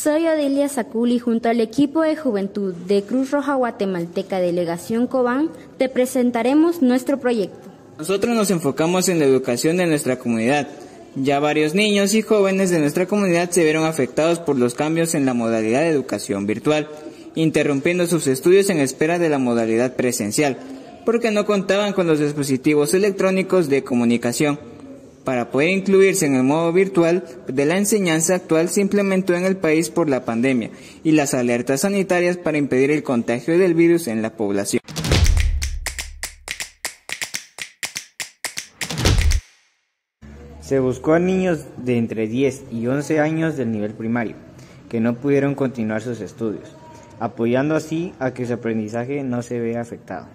Soy Odilia Saculi junto al equipo de juventud de Cruz Roja Guatemalteca Delegación Cobán te presentaremos nuestro proyecto. Nosotros nos enfocamos en la educación de nuestra comunidad. Ya varios niños y jóvenes de nuestra comunidad se vieron afectados por los cambios en la modalidad de educación virtual, interrumpiendo sus estudios en espera de la modalidad presencial, porque no contaban con los dispositivos electrónicos de comunicación. Para poder incluirse en el modo virtual de la enseñanza actual se implementó en el país por la pandemia y las alertas sanitarias para impedir el contagio del virus en la población. Se buscó a niños de entre 10 y 11 años del nivel primario, que no pudieron continuar sus estudios, apoyando así a que su aprendizaje no se vea afectado.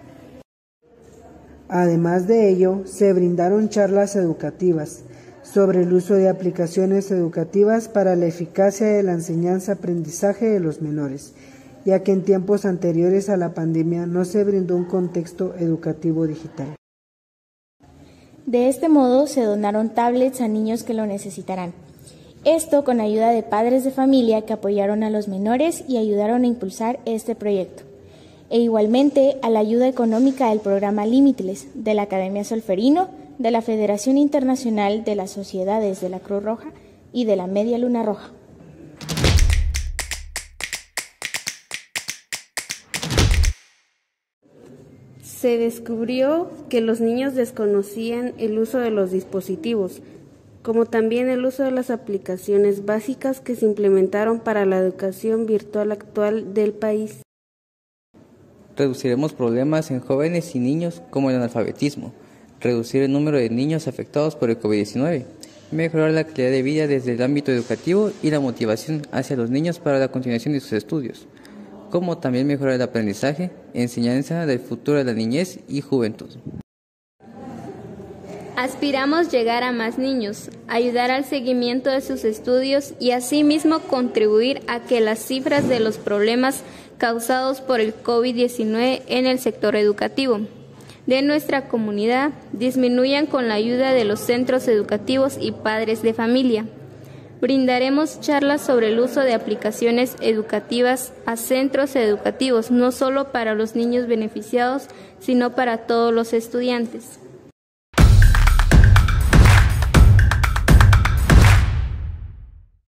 Además de ello, se brindaron charlas educativas sobre el uso de aplicaciones educativas para la eficacia de la enseñanza-aprendizaje de los menores, ya que en tiempos anteriores a la pandemia no se brindó un contexto educativo digital. De este modo se donaron tablets a niños que lo necesitarán. Esto con ayuda de padres de familia que apoyaron a los menores y ayudaron a impulsar este proyecto e igualmente a la ayuda económica del programa Limitless de la Academia Solferino, de la Federación Internacional de las Sociedades de la Cruz Roja y de la Media Luna Roja. Se descubrió que los niños desconocían el uso de los dispositivos, como también el uso de las aplicaciones básicas que se implementaron para la educación virtual actual del país reduciremos problemas en jóvenes y niños como el analfabetismo, reducir el número de niños afectados por el COVID-19, mejorar la calidad de vida desde el ámbito educativo y la motivación hacia los niños para la continuación de sus estudios, como también mejorar el aprendizaje, enseñanza del futuro de la niñez y juventud. Aspiramos llegar a más niños, ayudar al seguimiento de sus estudios y asimismo contribuir a que las cifras de los problemas causados por el COVID-19 en el sector educativo de nuestra comunidad disminuyan con la ayuda de los centros educativos y padres de familia. Brindaremos charlas sobre el uso de aplicaciones educativas a centros educativos, no solo para los niños beneficiados, sino para todos los estudiantes.